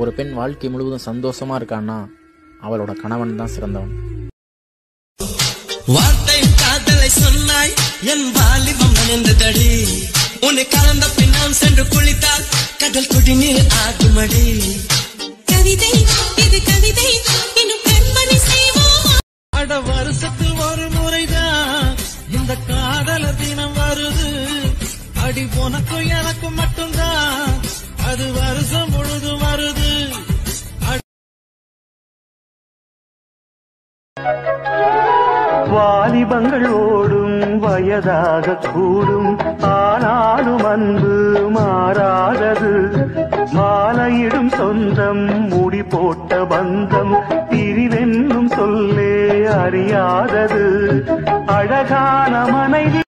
ஒரு பெண் வாழ்க்கை முழுவதும் சந்தோஷமா இருக்கான்னா அவளோட கணவன் தான் சிறந்தவன். வார்த்தை காதலை சொன்னாய் என் வாலிபம் நனைந்ததடி. உன்னை கலந்த பின் நான் சென்று குளித்தால் கடல் குடிநீர் ஆகுமடி. கவிதை இது கவிதை இன்னும் கற்பனை செய்வோமா அட வருஷத்தில் ஒரு முறைதான் இந்த காதல தினம் வருது. அடி உனக்கும் எனக்கும் மட்டும்தான் வாலிபங்கள் ஓடும் வயதாக கூடும். ஆனாலும் அன்பு மாறாதது. மாலையிடும் சொந்தம் முடி போட்ட பந்தம் பிரிவென்னும் சொல்லே அறியாதது. அழகான மனைவி